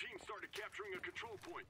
team started capturing a control point.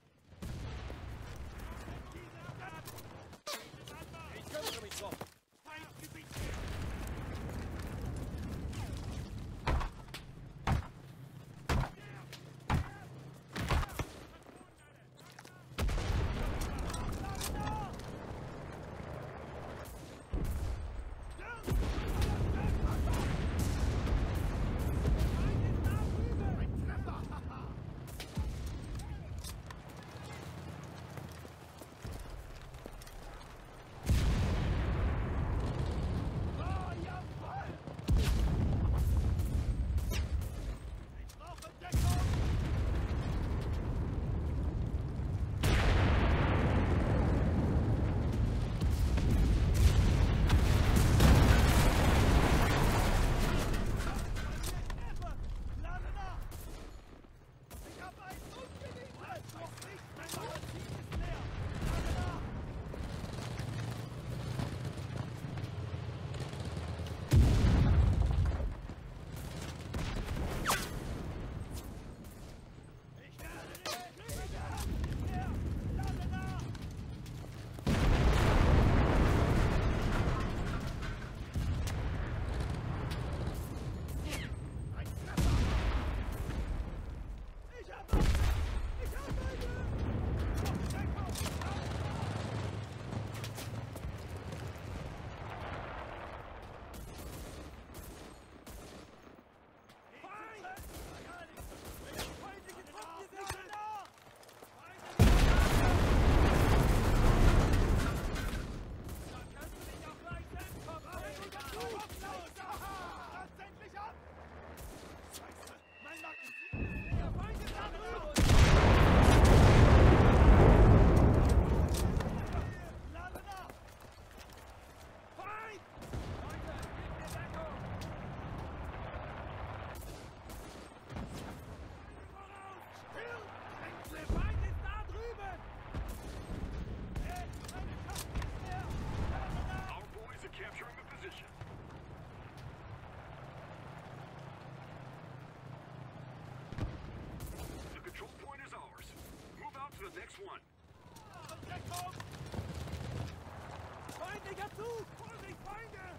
Move out to the next Zug! Vorsicht, Feinde!